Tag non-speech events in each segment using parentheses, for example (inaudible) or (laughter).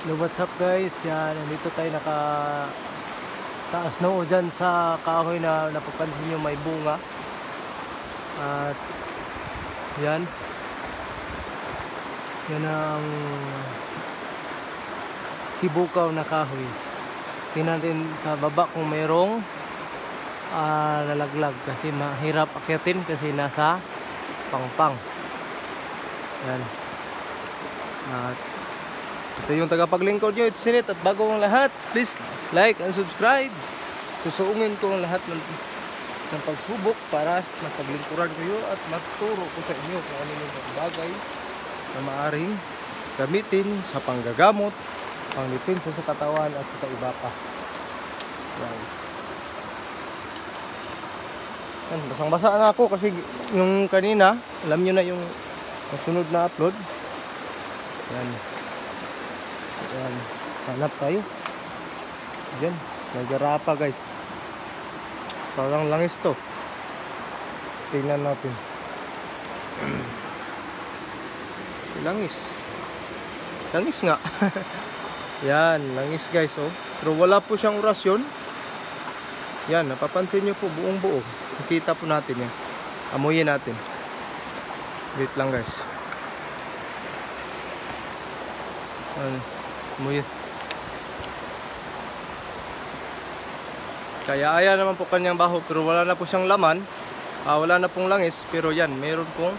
Hello, what's up guys? Yan, nandito tayo naka taas noo dyan sa kahoy na napapansin nyo may bunga. At yan. Yan ang sibukaw na kahoy. Tingnan natin sa baba kung mayroong ah, lalaglag kasi mahirap akyatin kasi nasa pangpang. Yan. At ito yung tagapaglingkod nyo, it's Sinit. At bago ang lahat, please like and subscribe. Susuungin ko ang lahat ng, ng pagsubok para mapaglingkuran kayo at maturo ko sa inyo kung ano yung bagay na maaring gamitin sa panggagamot, pangdepensa sa katawan at sa iba pa. Yan. Yan, basang-basa na ako kasi yung kanina, alam nyo na yung sunod na upload. Yan. Ayan. Hanap tayo. Ayan. Nagarapa guys. Parang langis to. Tingnan natin. (clears throat) langis. Langis nga. (laughs) Yan. Langis guys oh. Pero wala po siyang orasyon. Yan. Napapansin nyo po buong buo. Nakita po natin yan. Amuyin natin. Wait lang guys. Ano? Amuyin. Kaya aya naman po kanyang baho pero wala na po siyang laman. Ah, wala na pong langis pero yan, meron pong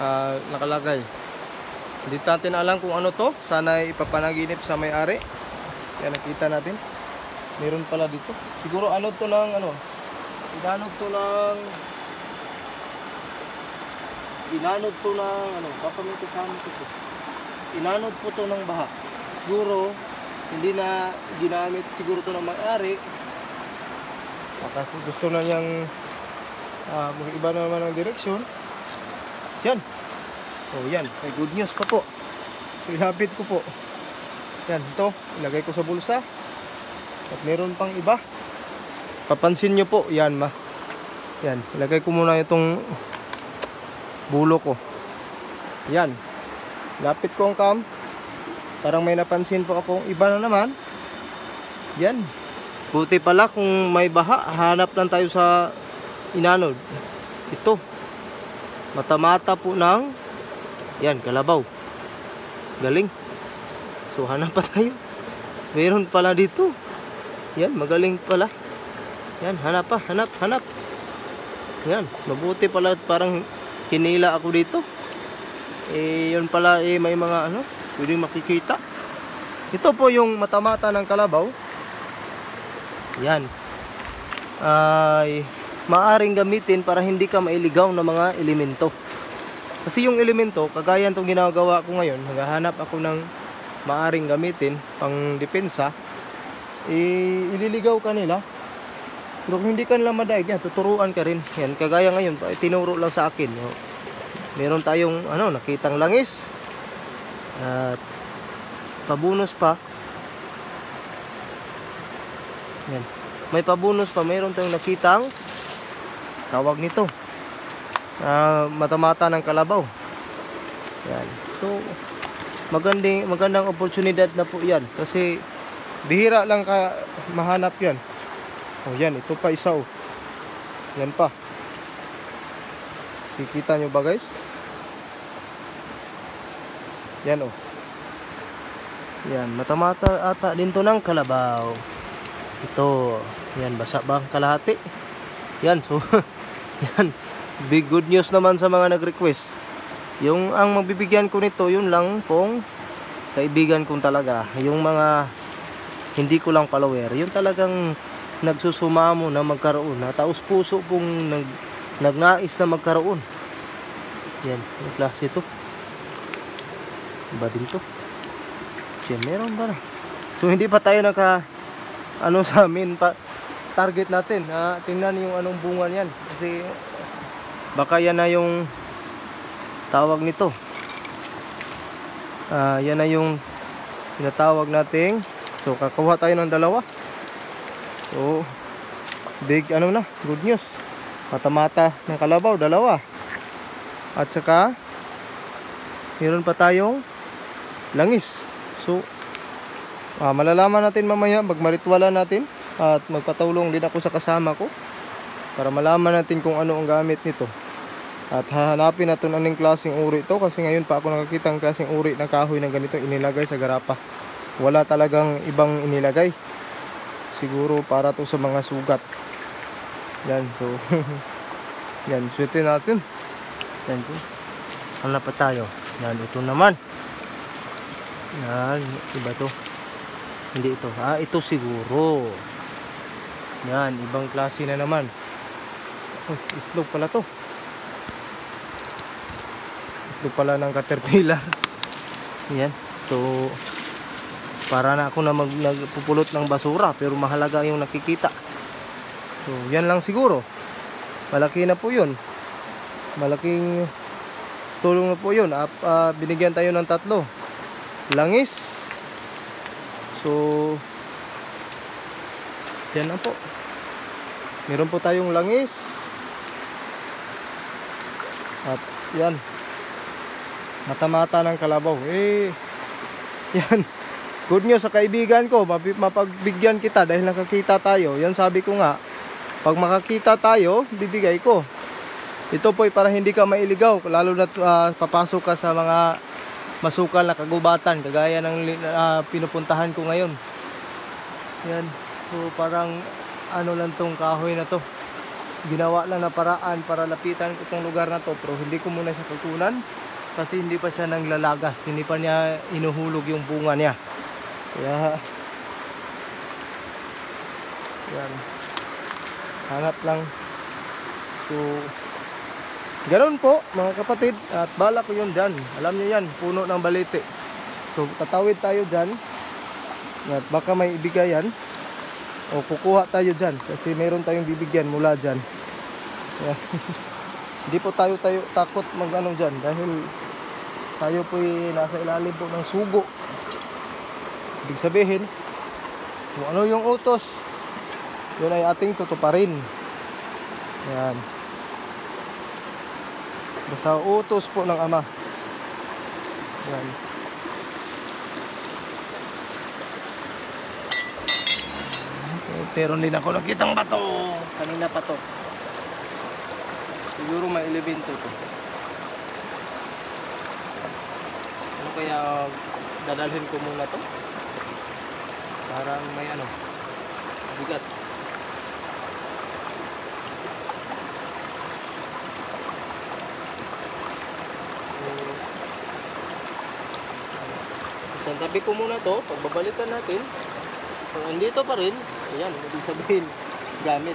ah, nakalagay. Hindi natin alam kung ano to. Sana ipapanaginip sa may-ari. Yan nakita natin. Meron pala dito. Siguro ano to ng ano? Inanod to ng Inanod to ng ano? Baka may kasama to. Inanod po to ng baha. Siguro hindi na ginamit siguro to ng may-ari. Baka gusto na niyang ah, mag-iba na naman ang direksyon. Yan. Oh, yan. May good news pa po. Ilapit ko po. Yan, ito. Ilagay ko sa bulsa. At meron pang iba. Papansin nyo po. Yan, ma. Yan. Ilagay ko muna itong bulo ko. Yan. Lapit ko ang cam. Parang may napansin po akong iba na naman. Yan. Buti pala kung may baha, hanap lang tayo sa inanod. Ito. Mata-mata po ng yan, kalabaw. Galing. So hanap pa tayo. Meron pala dito. Yan, magaling pala. Yan, hanap pa, hanap, hanap. Yan, mabuti pala parang kinila ako dito. Eh, yun pala eh may mga ano, pwedeng makikita. Ito po yung mata-mata ng kalabaw. Yan. Ay maaring gamitin para hindi ka mailigaw ng mga elemento. Kasi yung elemento, kagaya itong ginagawa ko ngayon, naghahanap ako ng maaring gamitin pang depensa, eh, ililigaw ka nila. Pero kung hindi ka nila madaig, yan, tuturuan ka rin. Yan, kagaya ngayon, pa- tinuro lang sa akin. no. Meron tayong, ano, nakitang langis. At, pabunus pa. Yan. May pabunus pa, meron tayong nakitang tawag nito. Ah, mata-mata ng kalabaw. Yan. So, magandang magandang oportunidad na po 'yan kasi bihira lang ka mahanap 'yan. Oh, yan, ito pa isa oh. Yan pa. Kikita nyo ba guys? Yan oh. Yan, mata-mata ata din to ng kalabaw. Ito, yan, basa ba ang kalahati? Yan, so, (laughs) yan, big good news naman sa mga nag-request. Yung ang magbibigyan ko nito, yun lang pong kaibigan kong talaga. Yung mga hindi ko lang follower, yung talagang nagsusumamo na magkaroon, na taos puso pong nag, nagnais na magkaroon. Yan, yung klase ito. Ba din to? Siya, meron ba na? So, hindi pa tayo naka, ano (laughs) sa amin pa, target natin. Ha? Tingnan yung anong bunga niyan. Kasi, baka yan na yung tawag nito. Ah, yan na yung tinatawag nating so kakakuha tayo ng dalawa so big ano na good news mata-mata ng kalabaw dalawa at saka meron pa tayong langis. So ah, malalaman natin mamaya, magmaritwala natin at magpatulong din ako sa kasama ko para malaman natin kung ano ang gamit nito. At hahanapin natin anong klaseng uri ito kasi ngayon pa ako nakakita ng klaseng uri ng kahoy na ganito inilagay sa garapa. Wala talagang ibang inilagay. Siguro para to sa mga sugat. Yan, so (laughs) yan, suitin natin. Yan po. Hanap pa tayo. Yan, ito naman. Yan, iba to. Hindi ito. Ah, ito siguro. Yan, ibang klase na naman. Oh, itlog pala to. Itlog pala ng caterpillar. (laughs) Yan. So, para na ako na mag, nagpupulot ng basura pero mahalaga yung nakikita. So, yan lang siguro. Malaki na po yun. Malaking tulong na po yun. Uh, uh, binigyan tayo ng tatlo. Langis. So, yan na po. Meron po tayong langis. At yan. Mata-mata ng kalabaw. Eh, yan. Good news sa kaibigan ko, mapagbigyan kita dahil nakakita tayo. Yan sabi ko nga, pag makakita tayo, bibigay ko. Ito po para hindi ka mailigaw, lalo na ah, papasok ka sa mga masukal na kagubatan, kagaya ng ah, pinupuntahan ko ngayon. Yan. So parang ano lang tong kahoy na to. Ginawa lang na paraan para lapitan ko tong lugar na to, pero hindi ko muna siya kukunan kasi hindi pa siya nanglalagas, hindi pa niya inuhulog yung bunga niya. Kaya yan. Hanap lang. So Ganun po mga kapatid at bala ko yun dyan. Alam niyo yan, puno ng balete. So tatawid tayo dyan. At baka may ibigayan. O kukuha tayo dyan kasi meron tayong bibigyan mula dyan. Yan. (laughs) Hindi po tayo tayo takot mag ano dyan dahil tayo po nasa ilalim po ng sugo. Ibig sabihin, kung ano yung utos, yun ay ating tutuparin. Yan. Basta utos po ng Ama. Yan. Okay, pero hindi na ako nakitang bato. Kanina pa to. Siguro may elemento to. Ano kaya dadalhin ko muna to? Parang may ano, bigat. Isang tabi ko muna to, pagbabalikan natin. Kung andito pa rin, ayan, ibig sabihin, gamit.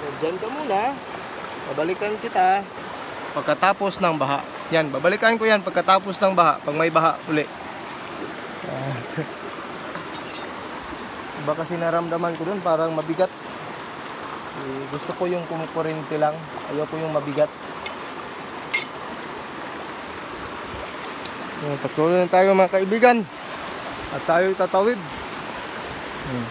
So, dyan ka muna. Babalikan kita pagkatapos ng baha. Yan, babalikan ko yan pagkatapos ng baha, pag may baha uli. Ah. Iba kasi naramdaman ko dun, parang mabigat. Eh, gusto ko yung kumukurente lang. Ayaw ko yung mabigat. Yan, patuloy na tayo mga kaibigan. At tayo tatawid. Hmm.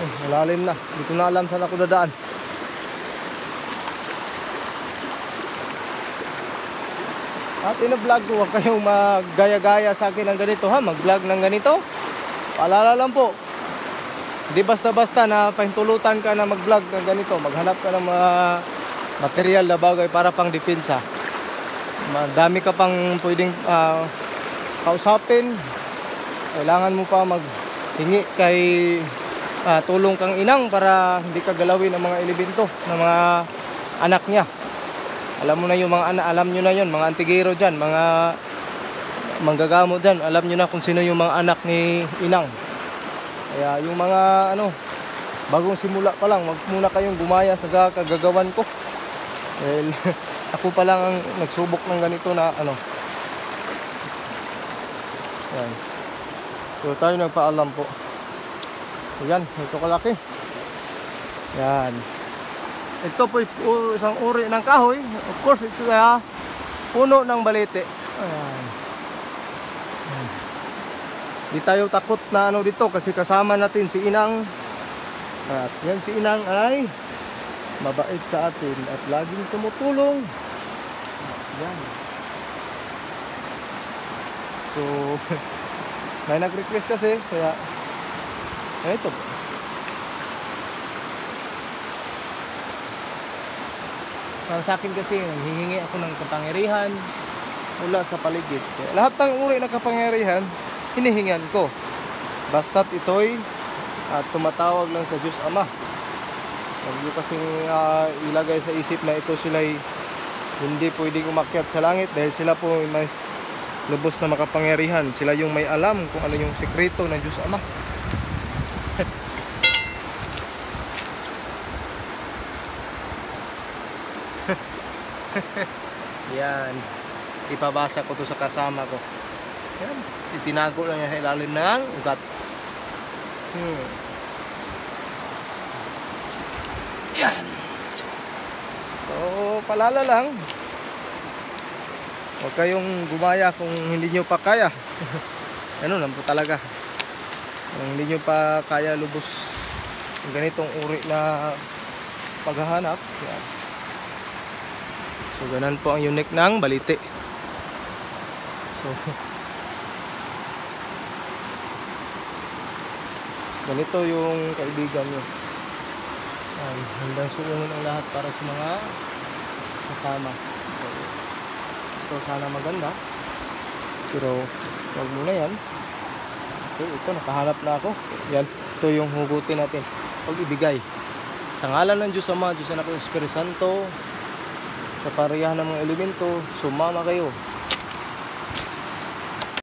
Oh, malalim na. Hindi ko na alam saan ako dadaan. At ina-vlog ko, huwag kayong maggaya-gaya sa akin ng ganito ha. Mag-vlog ng ganito. Paalala lang po. Hindi basta-basta na pahintulutan ka na mag-vlog ng ganito. Maghanap ka ng mga material na bagay para pang depensa. Madami ka pang pwedeng ah, kausapin. Kailangan mo pa maghingi kay ah, tulong kang inang para hindi ka galawin ang mga elemento ng mga anak niya. Alam mo na yung mga anak, alam nyo na yon mga antigero dyan, mga manggagamo dyan, alam nyo na kung sino yung mga anak ni inang. Kaya yung mga ano, bagong simula pa lang, wag muna kayong gumaya sa ga- kagagawan ko. Well, (laughs) ako pa lang ang nagsubok ng ganito na ano. Yan. So tayo nagpaalam po. Yan, ito kalaki. Yan. Ito po isang uri ng kahoy. Of course, ito kaya puno ng balete. Ayan. Di tayo takot na ano dito kasi kasama natin si Inang. At yan si Inang ay mabait sa atin at laging tumutulong. Yan. So, (laughs) may nag-request kasi kaya ito. Para sa akin kasi, hihingi ako ng kapangyarihan mula sa paligid. Kaya lahat ng uri ng kapangyarihan, hinihingan ko. Basta't ito'y at tumatawag lang sa Diyos Ama. Huwag nyo kasing ah, ilagay sa isip na ito sila'y hindi pwedeng umakyat sa langit dahil sila po ay may lubos na makapangyarihan. Sila yung may alam kung ano yung sekreto ng Diyos Ama. (laughs) Yan. Ipabasa ko to sa kasama ko. Yan. Itinago lang niya sa ilalim ng ugat. Hmm. Yan. So, palala lang. Huwag kayong gumaya kung hindi nyo pa kaya. (laughs) Ano lang po talaga. Kung hindi nyo pa kaya lubos ng ganitong uri na paghahanap. Yan. So, ganun po ang unique ng balite. So, ganito yung kaibigan nyo. Yan, handang suungan ang lahat para sa mga kasama. So, ito sana maganda. Pero, wag muna yan. So, ito, nakahanap na ako. Yan, ito yung hugutin natin. Pag ibigay. Sa ngalan ng Diyos Ama, Diyos Anak, Espiritu Santo, sa pareha ng mga elemento, sumama kayo